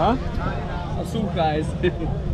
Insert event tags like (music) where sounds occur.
Huh? A surprise. (laughs)